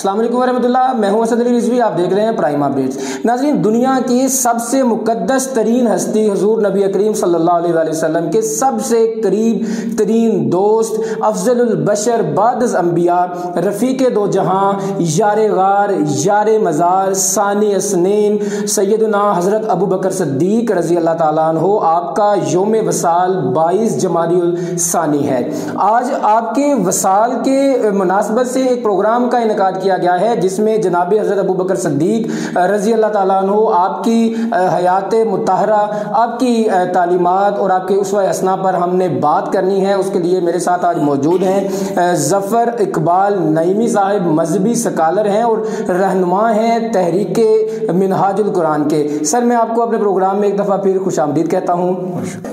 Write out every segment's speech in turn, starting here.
अस्सलाम वालेकुम रहमतुल्लाह मैं हूँ असद अली रिजवी, आप देख रहे हैं प्राइम अपडेट्स नाजरीन, दुनिया की सबसे मुकद्दस तरीन हस्ती हजूर नबी करीम सल्लल्लाहु अलैहि वसल्लम के सबसे करीब तरीन दोस्त अफजल बशर बादस अम्बिया रफ़ीक दो जहाँ, यार गार, यार मज़ार, सानी असनैन सैदना हज़रत अबू बकर सद्दीक रज़ी अल्लाह ताला हो आपका योम वसाल बाईस जमादियुल सानी है। आज आपके वसाल के मुनासबत से एक प्रोग्राम का इनका किया गया है, जिसमें जनाब हज़रत अबू बकर सद्दीक रज़ी अल्लाह तु आपकी हयात मतहरा आपकी तालीमत और आपके उस असना पर हमने बात करनी है। उसके लिए मेरे साथ आज मौजूद हैं ज़फ़र इकबाल नईमी साहिब, मजहबी सकालर हैं और रहनुमा हैं तहरीक मिनहाजुल कुरान के। सर, मैं आपको अपने प्रोग्राम में एक दफ़ा फिर खुश आमदीद कहता हूँ।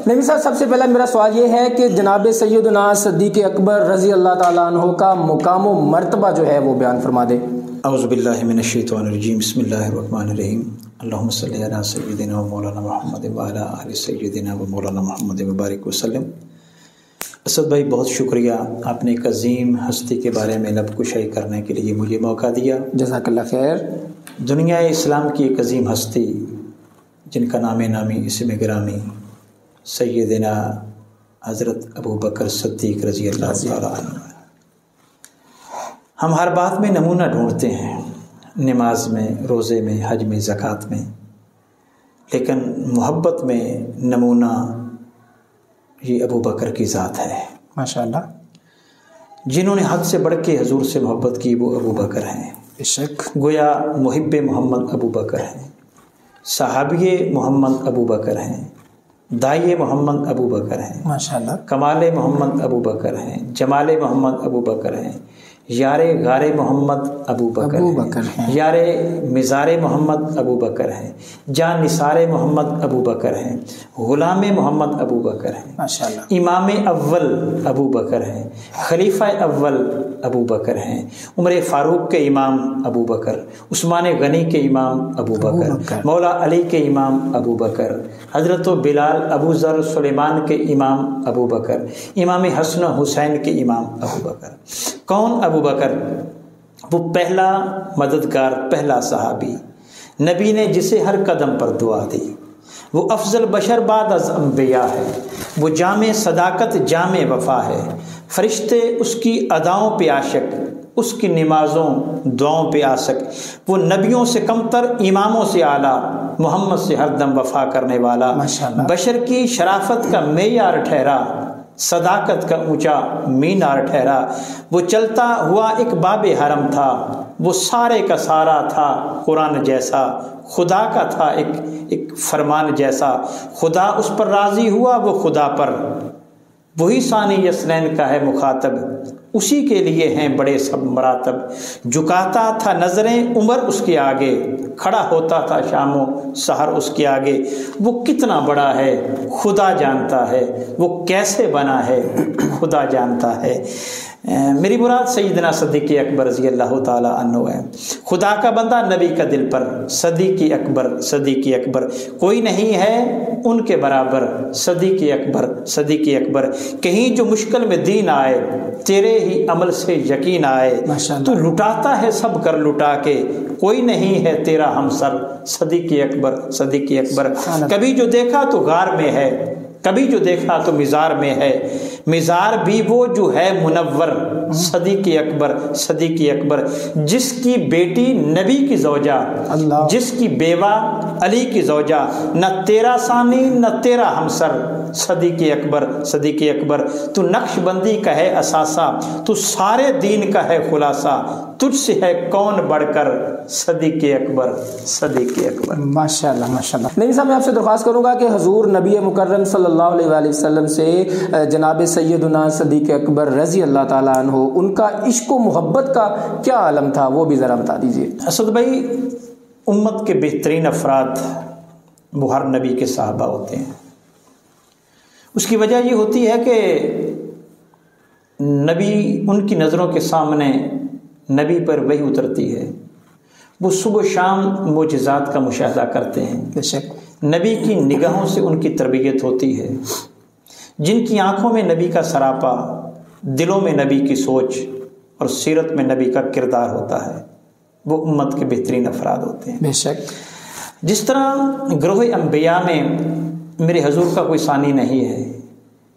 नईमी साहब, सबसे पहला मेरा सवाल ये है कि जनाब सैदना सदीक अकबर रज़ी अल्लाह तु का मुकाम मरतबा जो है वो बयान फरमा दे। अज़बिल्लिमिनशैतरजीम बसमीम अल्लाम सैदिना मौलाना महमद वाला सैदिना व मौलाना महमद मुबारक वसलम असद भाई बहुत शुक्रिया आपने एक अजीम हस्ती के बारे में लब कुशाई करने के लिए मुझे मौका दिया। जजाकल्ला खैर। दुनिया इस्लाम की एक अजीम हस्ती जिनका नाम नामी इसम ग्रामी सैदिना हज़रत अबू बकर सद्दीक रज़ी अल्लाह हम हर बात में नमूना ढूंढते हैं नमाज़ में रोज़े में हज में ज़क़़त में। लेकिन मोहब्बत में नमूना ये अबू बकर की ज़ात है। माशाल्लाह। जिन्होंने हद से बढ़ के हजूर से मोहब्बत की वो अबू बकर हैं। बेशक। गोया मुहिब मोहम्मद अबू बकर हैं। सहाबिय मोहम्मद अबू बकर हैं। दाई मोहम्मद अबू बकर हैं। माशाल्लाह। कमाल मोहम्मद अबू बकर हैं। जमाल मोहम्मद अबू बकर हैं। यार गार मोहम्मद अबू बकर अबू बकर हैं। यार मिज़ार मोहम्मद अबू बकर हैं। जा निसार मोहम्मद अबू बकर हैं। ग़ुलाम मोहम्मद अबू बकर हैं। इमाम अव्वल अबू बकर हैं। खलीफा अव्वल अबू बकर हैं। उमर फ़ारूक के इमाम अबू बकर उस्मान गनी के इमाम अबू बकर मौला अली के इमाम अबू बकर हज़रत बिलाल अबू ज़र सुलेमान के इमाम अबू बकर इमाम हसन हुसैन के इमाम अबू बकर। कौन अबू बकर? वो पहला मददगार पहला सहाबी। नबी ने जिसे हर कदम पर दुआ दी। वो अफजल बशर बाद अज अम्बिया है। वो जाम सदाकत जाम वफा है। फरिश्ते उसकी अदाओं पे आशक उसकी नमाज़ों दुआओं पे आसक वो नबियों से कमतर इमामों से आला मोहम्मद से हरदम वफा करने वाला। बशर की शराफत का मैार ठहरा सदाकत का ऊँचा मीनार ठहरा। वो चलता हुआ एक बाब हरम था। वो सारे का सारा था कुरान जैसा। खुदा का था एक एक फरमान जैसा। खुदा उस पर राज़ी हुआ वो खुदा पर। वही सानी यसनैन का है मुखातब। उसी के लिए हैं बड़े सब मरातब। झुकाता था नज़रें, उमर उसके आगे। खड़ा होता था शामो सहर उसके आगे। वो कितना बड़ा है, खुदा जानता है। वो कैसे बना है, खुदा जानता है। मेरी मुराद सईदना सदीक अकबर रज़ी अल्लाह तु है। खुदा का बंदा नबी का दिल पर सदीक अकबर सदीक अकबर। कोई नहीं है उनके बराबर सदीक अकबर सदीक अकबर। कहीं जो मुश्किल में दीन आए तेरे ही अमल से यकीन आए। तो लुटाता है सब कर लुटा के कोई नहीं है तेरा हम सर सदीक अकबर सदीक अकबर। कभी जो देखा तो गार में है कभी जो देखा तो मिज़ार में है। मिज़ार भी वो जो है मुनवर सदी के अकबर सदी के अकबर जिसकी बेटी नबी की जोजा जिसकी बेवा अली की जोजा न तेरा सानी न तेरा हमसर। सदी के अकबर सदी के अकबर तू नक्शबंदी का है असासा तू सारे दीन का है खुलासा तुझसे है कौन बढ़कर सदी के अकबर सदी के अकबर। माशाल्लाह माशाल्लाह। नहीं साहब मैं आपसे दरख्वास्त करूँगा कि हजूर नबी मुकर्रम सल्लल्लाहु अलैहि वसल्लम से जनाब सैदना सदीक अकबर रज़ी अल्लाह तला हो उनका इश्क मोहब्बत का क्या आलम था वो भी ज़रा बता दीजिए। असद भाई उम्मत के बेहतरीन अफराद वो नबी के साहबा होते हैं। उसकी वजह ये होती है कि नबी उनकी नज़रों के सामने नबी पर वही उतरती है। वो सुबह शाम मोजात का मुशाह करते हैं। बेशक। नबी की निगाहों से उनकी तरबियत होती है। जिनकी आँखों में नबी का सरापा दिलों में नबी की सोच और सीरत में नबी का किरदार होता है वो उम्मत के बेहतरीन अफराद होते हैं। बेशक। जिस तरह ग्रोह अम्बिया में मेरे हजूर का कोई सानी नहीं है।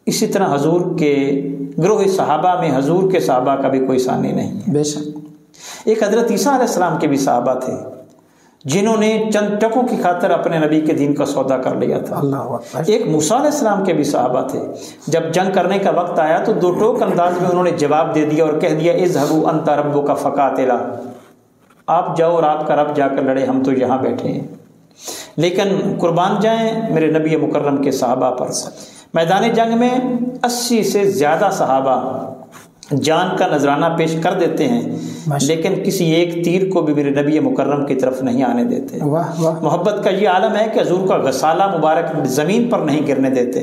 इसी तरह हजूर के ग्रोह सहाबा में हजूर के सहाबा का भी कोई सानी नहीं है। बेशक। एक हज़रत ईसा के भी सहाबा थे जिन्होंने चंद टकों की खातर अपने नबी के दिन का सौदा कर लिया था। अल्लाह एक मूसा सलाम के भी साहबा थे। जब जंग करने का वक्त आया तो दो टोक अंदाज में उन्होंने जवाब दे दिया और कह दिया इस हबू अंता रब्बो का फ़कातिला। आप जाओ और आपका रब जाकर लड़े हम तो यहाँ बैठे हैं। लेकिन कुर्बान जाएँ मेरे नबी मुकर्रम के सहाबा पर मैदान जंग में अस्सी से ज़्यादा सहाबा जान का नजराना पेश कर देते हैं लेकिन किसी एक तीर को भी मेरे नबी मुकर्रम की तरफ़ नहीं आने देते। मोहब्बत का ये आलम है कि हजूर का गसाला मुबारक ज़मीन पर नहीं गिरने देते।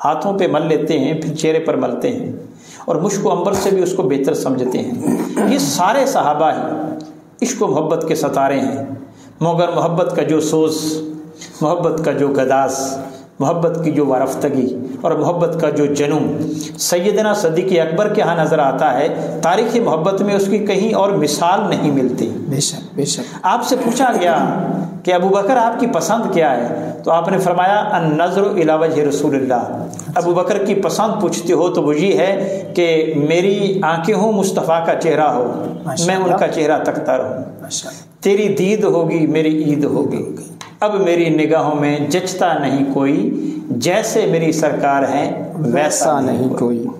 हाथों पे मल लेते हैं फिर चेहरे पर मलते हैं और मुश्को अंबर से भी उसको बेहतर समझते हैं। ये सारे सहाबा हैं इश्क मोहब्बत के सतारे हैं। मगर मोहब्बत का जो सोज मोहब्बत का जो गदास मोहब्बत की जो वारफ्तगी और मोहब्बत का जो जनूम सैदना सदीक अकबर के यहाँ नज़र आता है तारीख़ मोहब्बत में उसकी कहीं और मिसाल नहीं मिलती। बेशक बेशक। आपसे पूछा गया कि अबू बकर आपकी पसंद क्या है? तो आपने फरमाया अन नज़र इलावज रसूलुल्लाह। अबू बकर की पसंद पूछते हो तो वो ये है कि मेरी आँखें हो मुस्तफ़ा का चेहरा हो मैं उनका चेहरा तकता रहूँ। तेरी दीद होगी मेरी ईद होगी। अब मेरी निगाहों में जचता नहीं कोई जैसे मेरी सरकार है वैसा नहीं कोई।